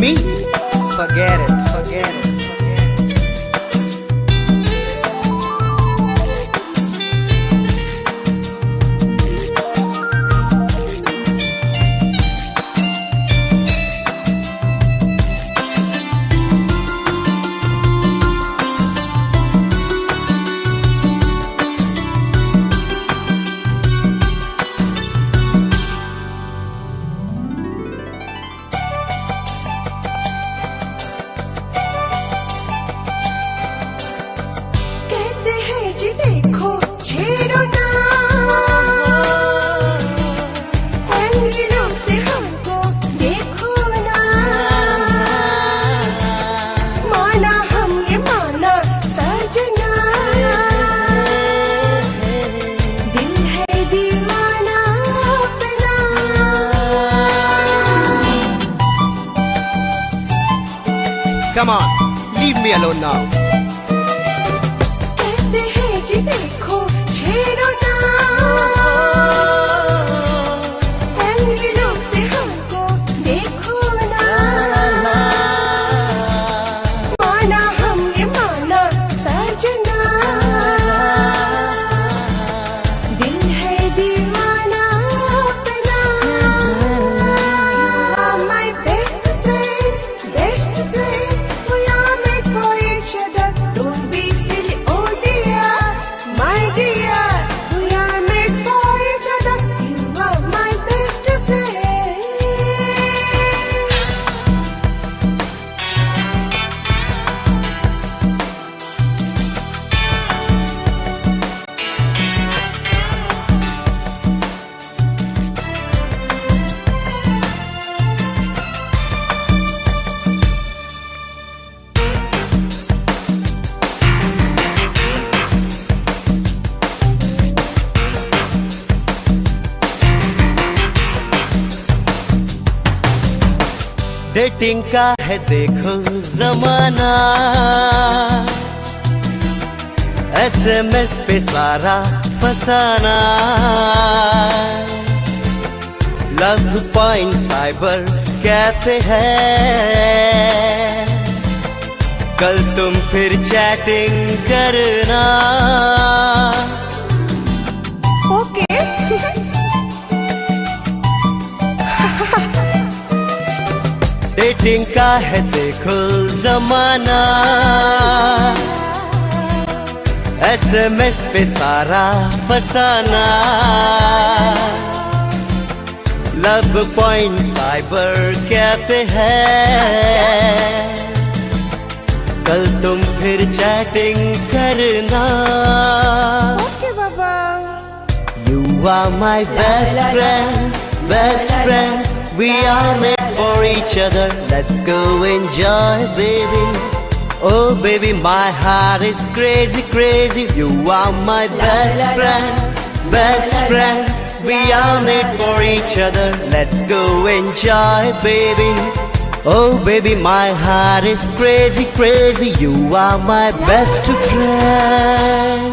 me? Forget it, forget it. Come on, leave me alone now. Dating का है देखो जमाना। एसएमएस पे सारा फसाना। लव पॉइंट साइबर कैफ़े है। कल तुम फिर चैटिंग करना। डेटिंग का है देखो जमाना एसएमएस पे सारा फसाना लव पॉइंट साइबर कैफ़े है कल तुम फिर चैटिंग करना Okay, Baba. You are my best friend best friend. We are made for each other. Let's go enjoy, baby. Oh, baby, my heart is crazy, crazy. You are my best friend, best friend. We are made for each other. Let's go enjoy, baby. Oh, baby, my heart is crazy, crazy. You are my best friend.